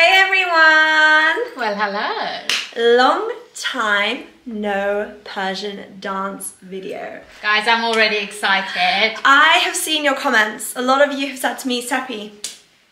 Hey everyone! Well, hello. Long time no Persian dance video. Guys, I'm already excited. I have seen your comments. A lot of you have said to me, Sepii,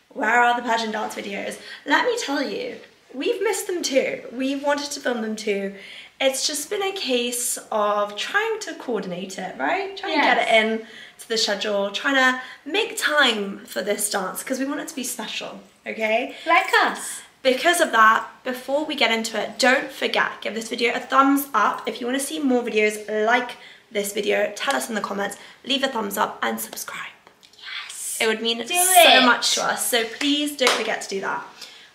where are the Persian dance videos? Let me tell you, we've missed them too. We've wanted to film them too. It's just been a case of trying to coordinate it, right? Trying to get it in to the schedule, trying to make time for this dance because we want it to be special, okay? Like us. Because of that, before we get into it, don't forget, give this video a thumbs up. If you want to see more videos like this video, tell us in the comments, leave a thumbs up and subscribe. Yes. It would mean Do so it. much to us. So please don't forget to do that.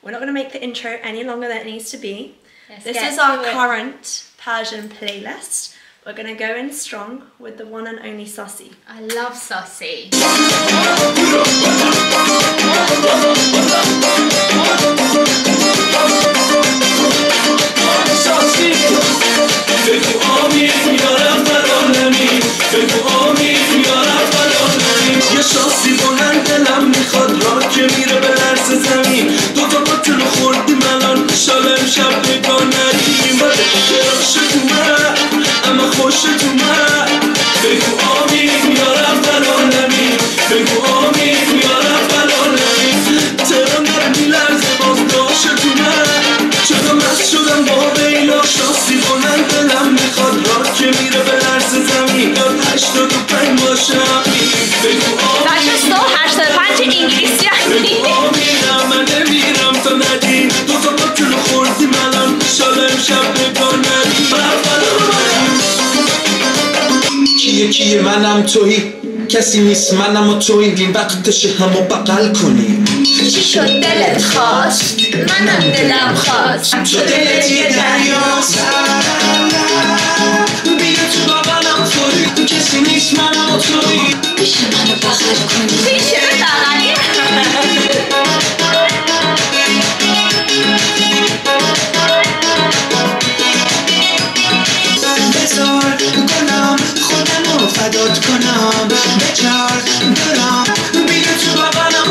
We're not going to make the intro any longer than it needs to be. Let's this is our it. current Persian playlist. We're to go in strong with the one and only Sasy. I love Sasy. خوش تو من. بگو آمین یا رب العالمی بگو آمین یا رب العالمی ترم در میلرزه باز داشت تو من. چرا مست شدم با بیل آشناسی کنن دلم می‌خواد را که میره به لرز زمین. یا هشتاد و پنج باشم بگو منم توی. کسی نیست منم و توی. این وقتش همو بغل کنیم چی شد دلت خواست؟ منم دلم خواست. تو دلت یه دریاست بیا تو بغلم توی تو کسی نیست منم و توی. میشه منو بغل کنی؟ میشه. بغلی فدات کنم. بچار دلم بیا تو بغلم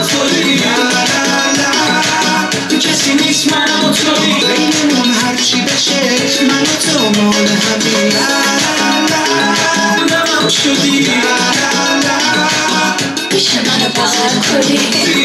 توی کسی نیست منم و توی بینمون هرچی بشه من و تو مال همین نمم شدی. میشه منو بغل کنی؟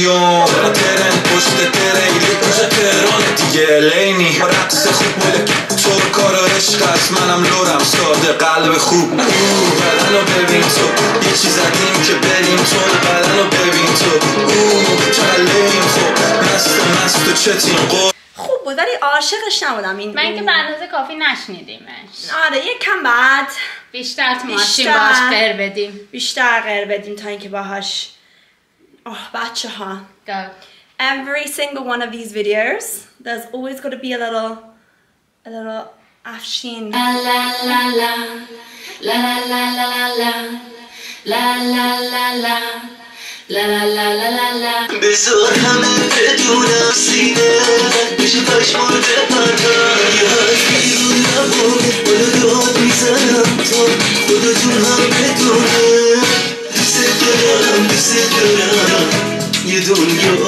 استودیو چرا ترن پشت تریلی کجا تهران دیگه لینی با رقص خوب ملک تو کار و عشق است منم لورم ساده قلب خوب اوه بدن رو ببین تو یه چیز زدیم که بریم تو بدن رو ببین تو اوه چقدر لین خوب مست مست و چتیم قول خوب بود ولی عاشقش نبودم این من که به اندازه کافی نشنیدیمش آره یکم بعد بیشتر تو ماشین بیشتر. باش قر بدیم بیشتر غیر بدیم تا اینکه باهاش آه بچه ها Go. every single one of these videos there's always got to be a little a little afshin بذار همه بدونم سینه بشه پشمال بپرم یه حرفی رو لبو بالا داد میزنم تا خدا جون هم بدونه دوست دارم دوست دارم یه دنیا عاشقونه I wish I You don't know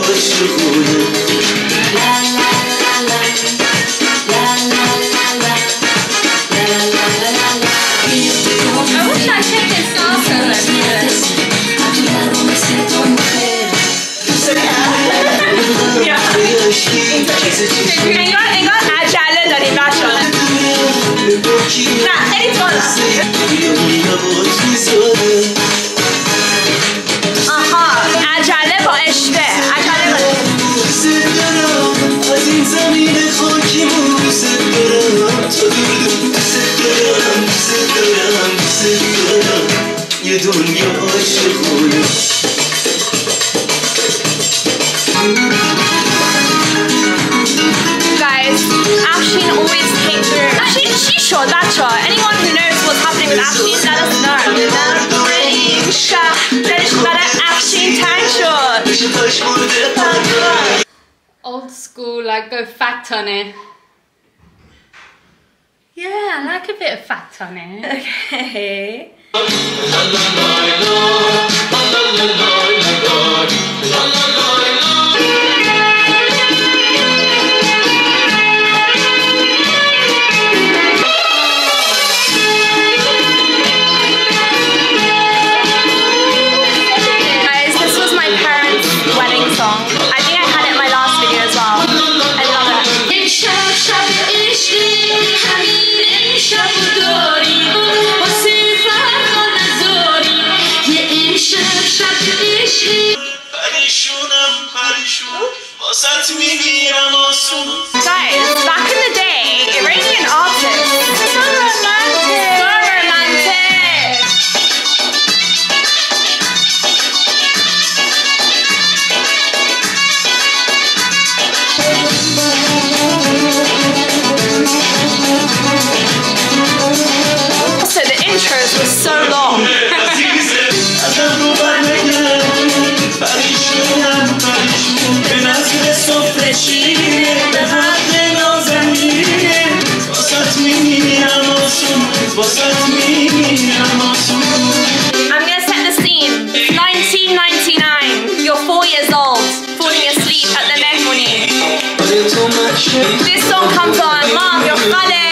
Guys, Afshin always came through. Afshin, she sure, that's sure. Anyone who knows what's happening with Afshin, let us know. Old school, like go fat on it. Yeah, I like a bit of fat on it. Okay. Guys, Pe I'm gonna set the scene. 1999. You're four years old, falling asleep at the memory. This song comes on, Mom, you're funny.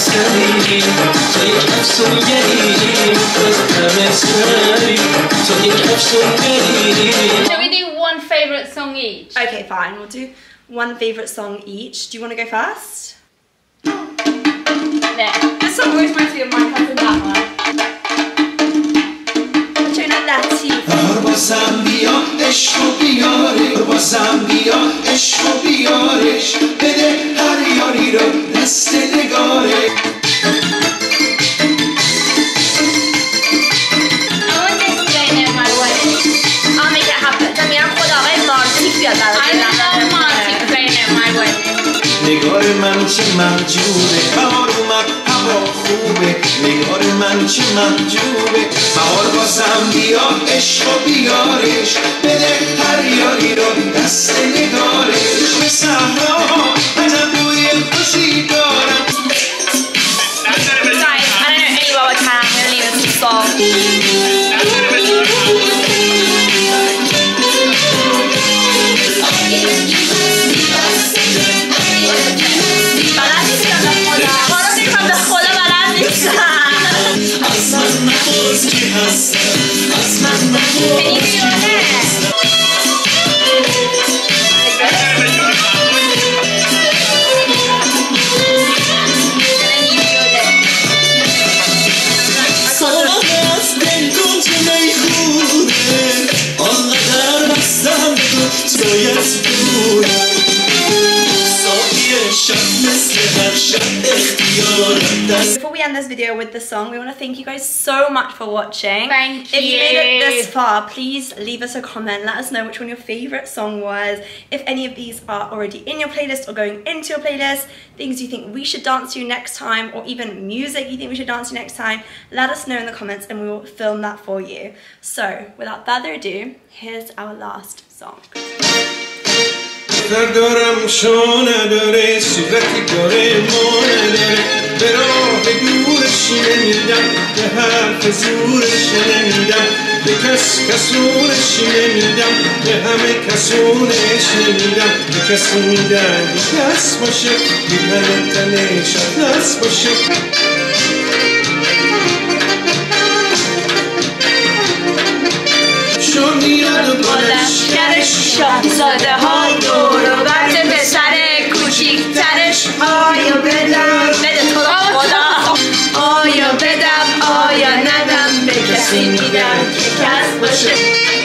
سری تو یک افسونگری از همه سری تو یک افسونگری Shall we do one favourite song each? okay, fine. We'll do one favorite song each. Do you want to go first? There. This song always reminds me of my cousin that one. لطیف بار بازم بیا عشق و بیاره. بار بازم بیا عشق و بیارش بده هر یاری رو دست نگاره. نگار من چه ممجوده کار خوبه نگار من چه محجوبه بهار بازم بیا عشق و بیارش. Before we end this video with the song, we want to thank you guys so much for watching. Thank you. If you made it this far, please leave us a comment. Let us know which one your favorite song was. If any of these are already in your playlist or going into your playlist, things you think we should dance to next time, or even music you think we should dance to next time, let us know in the comments and we will film that for you. So, without further ado, here's our last song. دختر دارم شو نداره صورتی داره ما نداره. به راه دورش نمیدم به حرف زورش نمیدم به کس کسونش نمیدم به همه کسونش نمیدم به کسی میدم کس باشه بی همه تنش دست باشه. شو میاد و با لشکرش شاهزاده just listen.